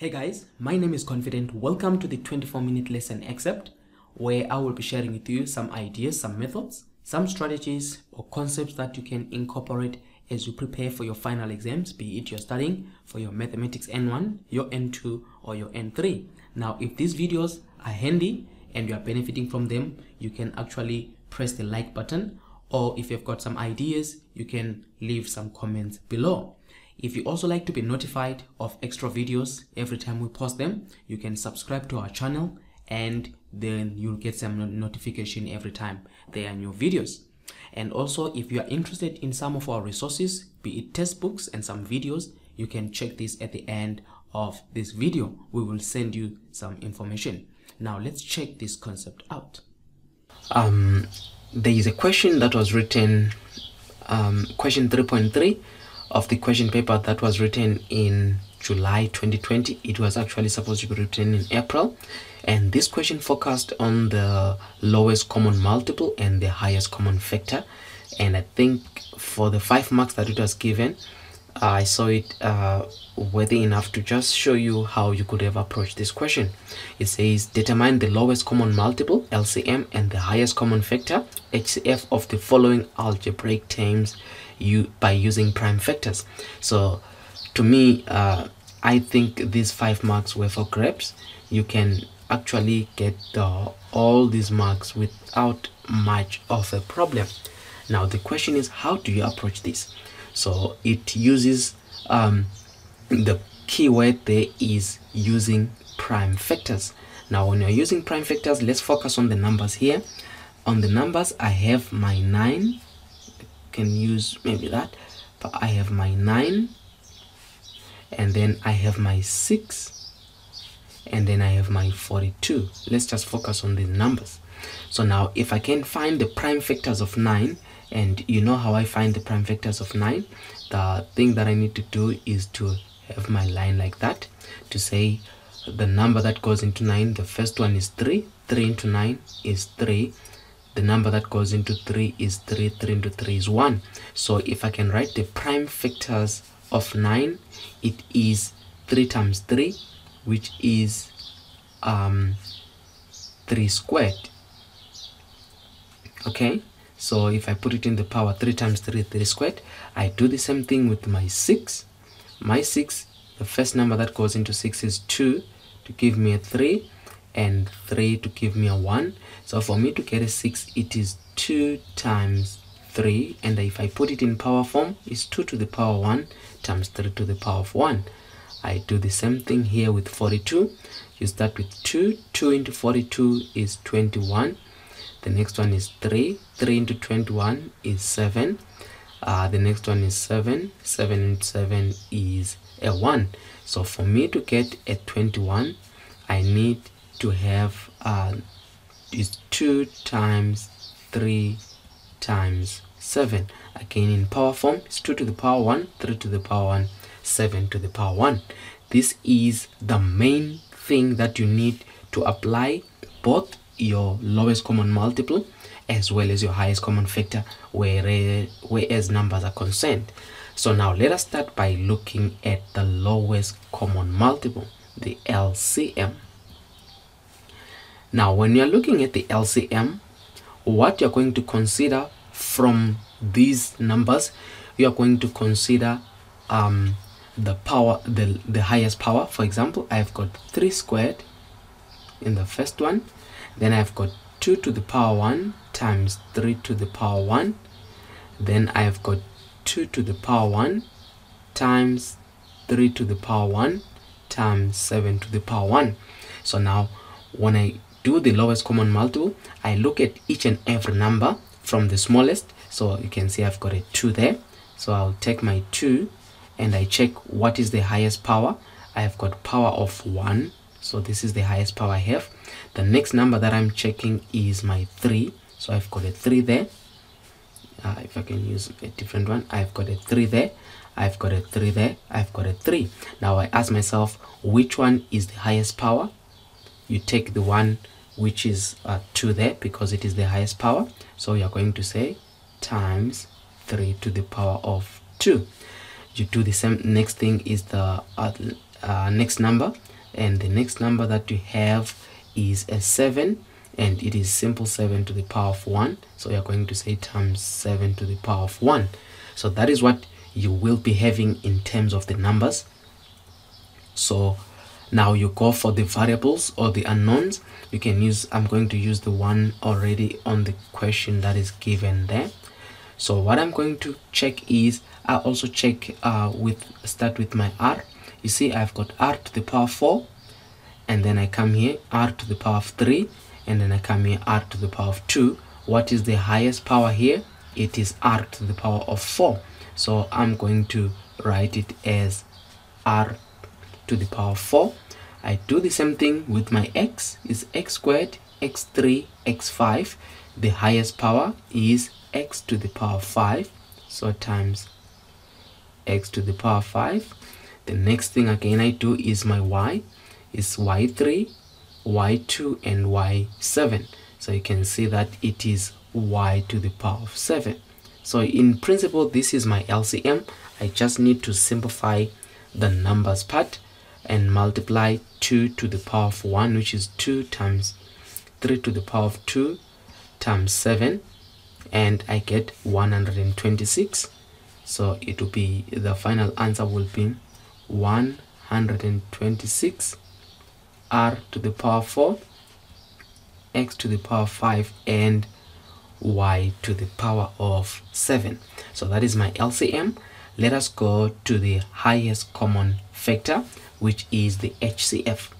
Hey guys, my name is Confident. Welcome to the 24 minute lesson excerpt where I will be sharing with you some ideas, some methods, some strategies or concepts that you can incorporate as you prepare for your final exams, be it you're studying for your mathematics N1, your N2 or your N3. Now, if these videos are handy and you are benefiting from them, you can actually press the like button or if you've got some ideas, you can leave some comments below. If you also like to be notified of extra videos every time we post them, you can subscribe to our channel and then you'll get some notification every time there are new videos. And also, if you are interested in some of our resources, be it textbooks and some videos, you can check this at the end of this video. We will send you some information. Now, let's check this concept out. Um, there is a question that was written, um, question 3.3 of the question paper that was written in July 2020. It was actually supposed to be written in April. And this question focused on the lowest common multiple and the highest common factor. And I think for the five marks that it was given, I saw it uh, worthy enough to just show you how you could have approached this question. It says determine the lowest common multiple LCM and the highest common factor HCF of the following algebraic terms you by using prime factors. So to me, uh, I think these five marks were for grabs. You can actually get the, all these marks without much of a problem. Now the question is how do you approach this? So it uses um, the keyword there is using prime factors. Now when you're using prime factors, let's focus on the numbers here. On the numbers, I have my 9, can use maybe that, but I have my 9, and then I have my 6, and then I have my 42. Let's just focus on these numbers. So now if I can find the prime factors of 9, and you know how I find the prime factors of 9, the thing that I need to do is to have my line like that to say the number that goes into 9 the first one is 3 3 into 9 is 3 the number that goes into 3 is 3 3 into 3 is 1 so if I can write the prime factors of 9 it is 3 times 3 which is um 3 squared. Okay? So if I put it in the power 3 times 3 3 squared I do the same thing with my 6 my 6 the first number that goes into 6 is 2 to give me a 3 and 3 to give me a 1 so for me to get a 6 it is 2 times 3 and if I put it in power form it's 2 to the power 1 times 3 to the power of 1 I do the same thing here with 42 you start with 2 2 into 42 is 21 the next one is 3 3 into 21 is 7 uh, the next one is 7 7 into 7 is a 1 so for me to get a 21 I need to have uh, is 2 times 3 times 7 again in power form it's 2 to the power 1 3 to the power 1 7 to the power 1 this is the main thing that you need to apply both your lowest common multiple as well as your highest common factor whereas, whereas numbers are concerned. So now let us start by looking at the lowest common multiple the LCM now when you're looking at the LCM what you're going to consider from these numbers you are going to consider um, the power the the highest power. For example I've got 3 squared in the first one. Then I've got 2 to the power 1 times 3 to the power 1 then I've got 2 to the power 1 times 3 to the power 1 times 7 to the power 1 so now when I do the lowest common multiple I look at each and every number from the smallest. So you can see I've got a 2 there. So I'll take my 2 and I check what is the highest power. I've got power of 1 so this is the highest power I have. The next number that I'm checking is my 3 so I've got a 3 there. Uh, if I can use a different one I've got a 3 there. I've got a 3 there. I've got a 3 now I ask myself which one is the highest power? You take the one which is uh, 2 there because it is the highest power. So you're going to say times 3 to the power of 2 you do the same next thing is the uh, uh, next number. And the next number that you have is a 7 and it is simple 7 to the power of 1 so you're going to say times 7 to the power of 1 so that is what you will be having in terms of the numbers. So now you go for the variables or the unknowns. You can use i'm going to use the one already on the question that is given there. So what i'm going to check is i also check uh, with start with my r. You see i've got r to the power 4 and then i come here r to the power of 3 and then i come here r to the power of 2 what is the highest power here? It is r to the power of 4 so i'm going to write it as r to the power 4 I do the same thing with my x is x squared x3 x5 the highest power is x to the power 5 so times x to the power 5 the next thing again I do is my y is y3 y2 and y7 so you can see that it is y to the power of 7 so in principle this is my LCM I just need to simplify the numbers part and multiply 2 to the power of 1 which is 2 times 3 to the power of 2 times 7 and I get 126 so it will be the final answer will be 126 r to the power 4 x to the power 5 and y to the power of 7 so that is my LCM let us go to the highest common factor which is the HCF.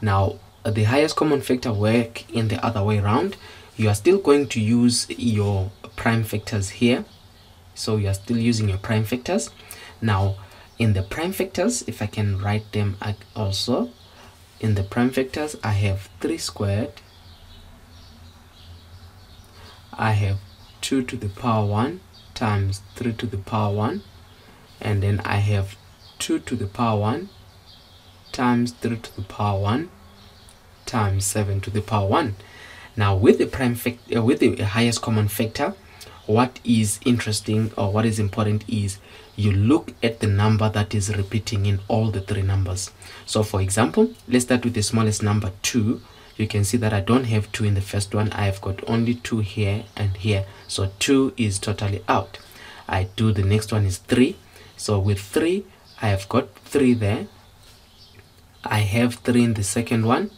Now, uh, the highest common factor work in the other way around. You are still going to use your prime factors here. So you are still using your prime factors. Now, in the prime factors, if I can write them also, in the prime factors, I have 3 squared. I have 2 to the power 1 times 3 to the power 1 and then I have 2 to the power 1 times 3 to the power 1 times 7 to the power 1 now with the prime factor uh, with the highest common factor what is interesting or what is important is you look at the number that is repeating in all the three numbers. So for example let's start with the smallest number 2 you can see that I don't have 2 in the first one. I've got only 2 here and here. So 2 is totally out. I do the next one is 3 so with 3 I have got 3 there. I have 3 in the second one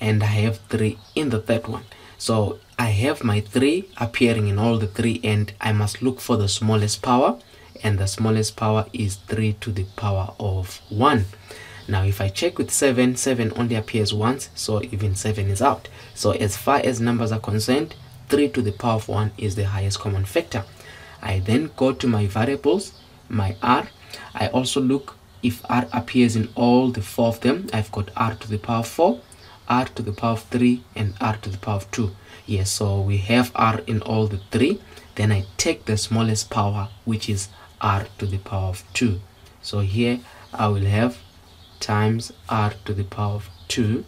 and I have 3 in the third one. So I have my 3 appearing in all the 3 and I must look for the smallest power and the smallest power is 3 to the power of 1 now if I check with 7 7 only appears once so even 7 is out. So as far as numbers are concerned 3 to the power of 1 is the highest common factor. I then go to my variables my r I also look if r appears in all the four of them. I've got r to the power of 4, r to the power of 3, and r to the power of 2. Yes, so we have r in all the three. Then I take the smallest power, which is r to the power of 2. So here I will have times r to the power of 2.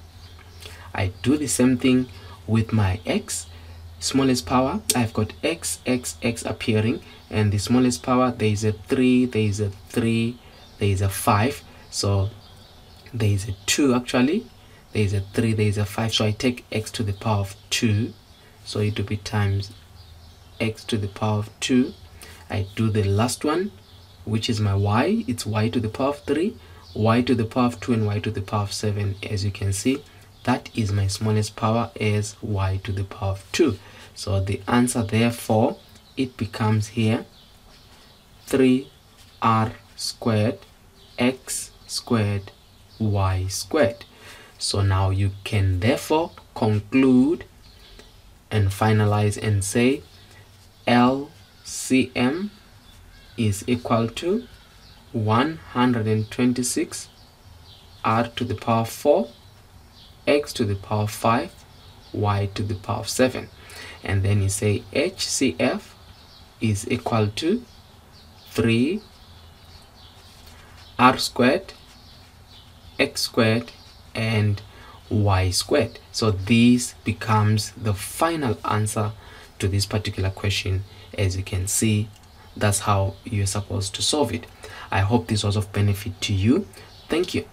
I do the same thing with my x smallest power i've got x x x appearing and the smallest power there is a 3 there is a 3 there is a 5 so there is a 2 actually. There is a 3 there is a 5 so i take x to the power of 2 so it will be times x to the power of 2 i do the last one which is my y. It's y to the power of 3 y to the power of 2 and y to the power of 7 as you can see that is my smallest power as y to the power of 2 so the answer therefore it becomes here 3r squared x squared y squared. So now you can therefore conclude and finalize and say LCM is equal to 126 r to the power 4 x to the power 5 y to the power 7 and then you say HCF is equal to 3 r squared x squared and y squared so this becomes the final answer to this particular question as you can see that's how you're supposed to solve it i hope this was of benefit to you Thank you.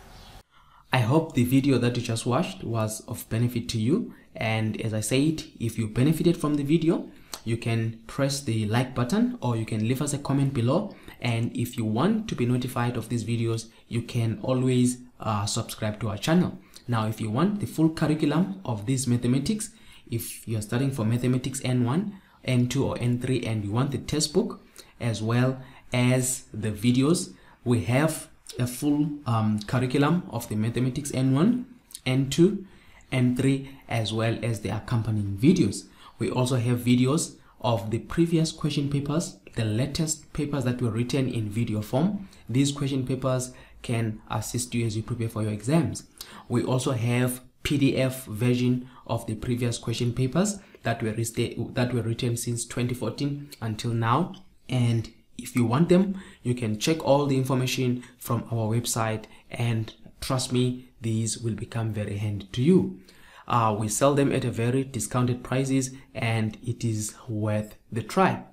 I hope the video that you just watched was of benefit to you. And as I said, if you benefited from the video, you can press the like button or you can leave us a comment below. And if you want to be notified of these videos, you can always uh, subscribe to our channel. Now, if you want the full curriculum of this mathematics, if you're studying for mathematics N1, N2 or N3 and you want the textbook as well as the videos, we have a full um, curriculum of the mathematics N1, N2, N3 as well as the accompanying videos. We also have videos of the previous question papers, the latest papers that were written in video form. These question papers can assist you as you prepare for your exams. We also have PDF version of the previous question papers that were that were written since 2014 until now and if you want them you can check all the information from our website and trust me these will become very handy to you. Uh, we sell them at a very discounted prices and it is worth the try.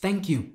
Thank you